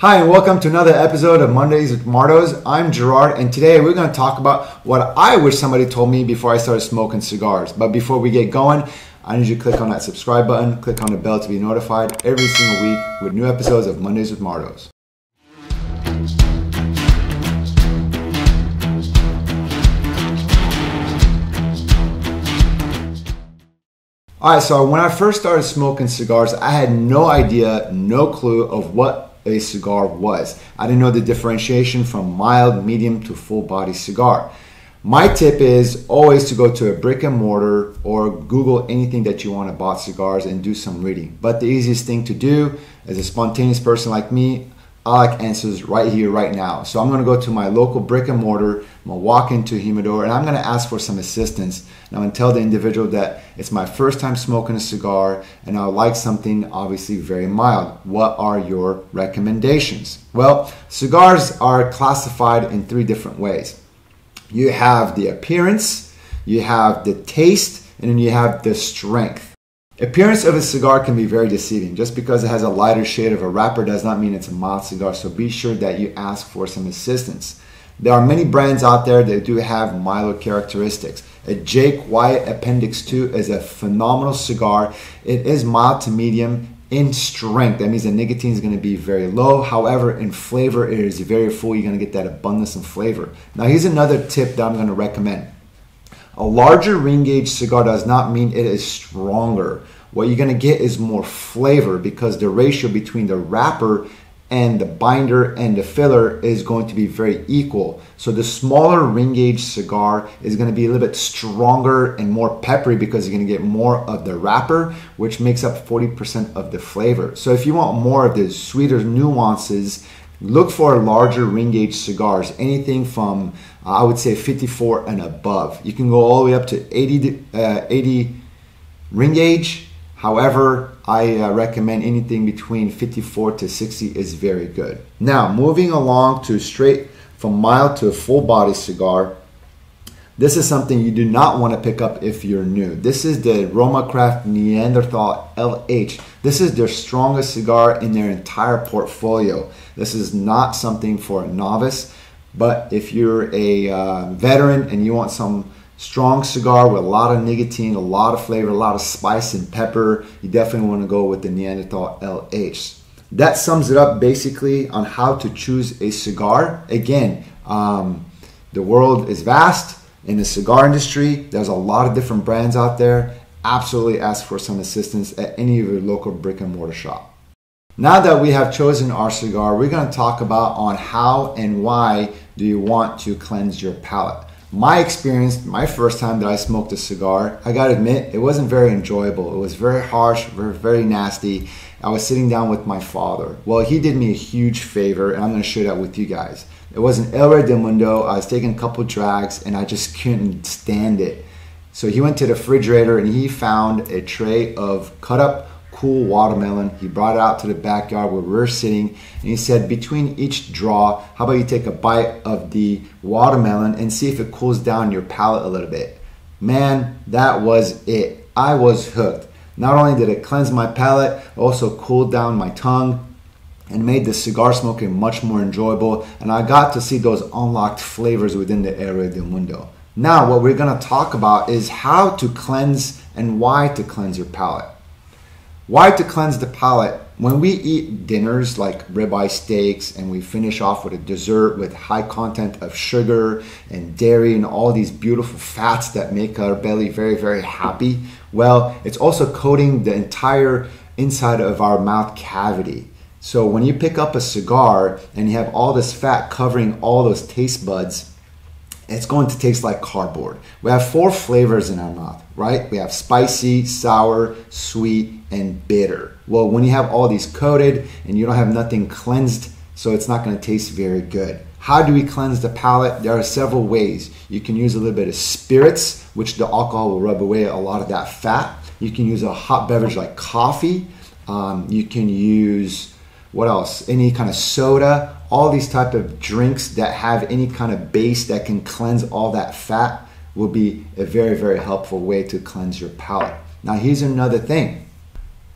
Hi, and welcome to another episode of Mondays with Mardos. I'm Gerard, and today we're going to talk about what I wish somebody told me before I started smoking cigars. But before we get going, I need you to click on that subscribe button, click on the bell to be notified every single week with new episodes of Mondays with Mardos. All right, so when I first started smoking cigars, I had no idea, no clue of what a cigar was. I didn't know the differentiation from mild, medium to full body cigar. My tip is always to go to a brick and mortar or Google anything that you want to buy cigars and do some reading. But the easiest thing to do as a spontaneous person like me, I like answers right here, right now. So I'm going to go to my local brick and mortar. I'm going to walk into Humidor and I'm going to ask for some assistance. And I'm going to tell the individual that it's my first time smoking a cigar and I would like something obviously very mild. What are your recommendations? Well, cigars are classified in three different ways. You have the appearance, you have the taste, and then you have the strength. Appearance of a cigar can be very deceiving. Just because it has a lighter shade of a wrapper does not mean it's a mild cigar, so be sure that you ask for some assistance. There are many brands out there that do have milder characteristics. A Jake Wyatt Appendix 2 is a phenomenal cigar. It is mild to medium in strength. That means the nicotine is going to be very low. However, in flavor, it is very full. You're going to get that abundance in flavor. Now, here's another tip that I'm going to recommend. A larger ring gauge cigar does not mean it is stronger. What you're going to get is more flavor because the ratio between the wrapper and the binder and the filler is going to be very equal. So the smaller ring gauge cigar is going to be a little bit stronger and more peppery because you're going to get more of the wrapper, which makes up 40% of the flavor. So if you want more of the sweeter nuances, look for larger ring gauge cigars, anything from uh, I would say 54 and above. You can go all the way up to 80, uh, 80 ring gauge However, I uh, recommend anything between 54 to 60 is very good. Now, moving along to straight from mild to a full body cigar. This is something you do not want to pick up if you're new. This is the Roma Craft Neanderthal LH. This is their strongest cigar in their entire portfolio. This is not something for a novice, but if you're a uh, veteran and you want some strong cigar with a lot of nicotine, a lot of flavor, a lot of spice and pepper, you definitely want to go with the Neanderthal LH. That sums it up basically on how to choose a cigar. Again, um, the world is vast in the cigar industry. There's a lot of different brands out there. Absolutely ask for some assistance at any of your local brick and mortar shop. Now that we have chosen our cigar, we're going to talk about on how and why do you want to cleanse your palate my experience, my first time that I smoked a cigar, I gotta admit, it wasn't very enjoyable. It was very harsh, very, very nasty. I was sitting down with my father. Well, he did me a huge favor, and I'm gonna share that with you guys. It was an El del Mundo. I was taking a couple drags, and I just couldn't stand it. So he went to the refrigerator and he found a tray of cut up cool watermelon. He brought it out to the backyard where we are sitting and he said, Between each draw, how about you take a bite of the watermelon and see if it cools down your palate a little bit? Man, that was it. I was hooked. Not only did it cleanse my palate, also cooled down my tongue and made the cigar smoking much more enjoyable. And I got to see those unlocked flavors within the Rey del Mundo. Now, what we're gonna talk about is how to cleanse and why to cleanse your palate. Why to cleanse the palate? When we eat dinners like ribeye steaks and we finish off with a dessert with high content of sugar and dairy and all these beautiful fats that make our belly very, very happy, well, it's also coating the entire inside of our mouth cavity. So when you pick up a cigar and you have all this fat covering all those taste buds, it's going to taste like cardboard. We have four flavors in our mouth, right? We have spicy, sour, sweet, and bitter. Well, when you have all these coated and you don't have nothing cleansed, so it's not going to taste very good. How do we cleanse the palate? There are several ways. You can use a little bit of spirits, which the alcohol will rub away a lot of that fat. You can use a hot beverage like coffee. Um, you can use what else? Any kind of soda all these type of drinks that have any kind of base that can cleanse all that fat will be a very very helpful way to cleanse your palate now here's another thing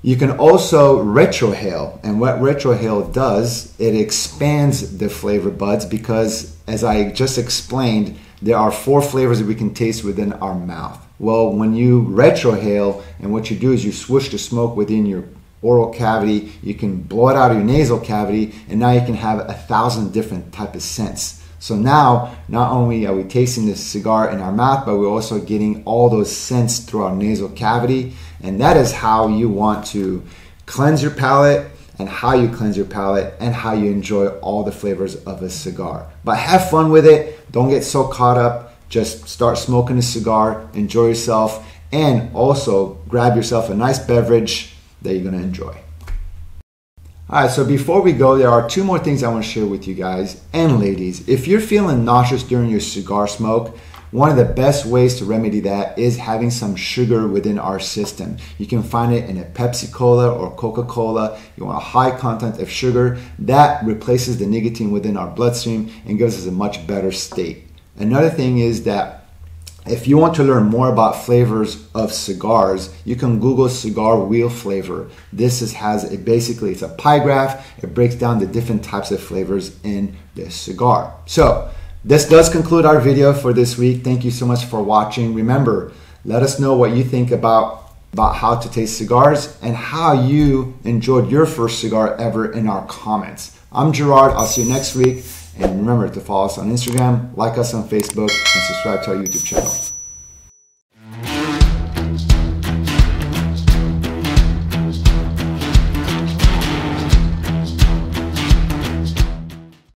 You can also retrohale, and what retrohale does, it expands the flavor buds because, as I just explained, there are four flavors that we can taste within our mouth. Well, when you retrohale, and what you do is you switch the smoke within your oral cavity, you can blow it out of your nasal cavity, and now you can have a thousand different type of scents. So now, not only are we tasting the cigar in our mouth, but we're also getting all those scents through our nasal cavity. And that is how you want to cleanse your palate and how you cleanse your palate and how you enjoy all the flavors of a cigar. But have fun with it. Don't get so caught up. Just start smoking a cigar, enjoy yourself, and also grab yourself a nice beverage that you're going to enjoy. All right, so before we go, there are two more things I want to share with you guys and ladies. If you're feeling nauseous during your cigar smoke, one of the best ways to remedy that is having some sugar within our system. You can find it in a Pepsi Cola or Coca Cola. You want a high content of sugar that replaces the nicotine within our bloodstream and gives us a much better state. Another thing is that if you want to learn more about flavors of cigars, you can Google cigar wheel flavor. This is, has a basically it's a pie graph. It breaks down the different types of flavors in this cigar. So this does conclude our video for this week. Thank you so much for watching. Remember, let us know what you think about about how to taste cigars and how you enjoyed your first cigar ever in our comments. I'm Gerard. I'll see you next week. And remember to follow us on Instagram, like us on Facebook, and subscribe to our YouTube channel.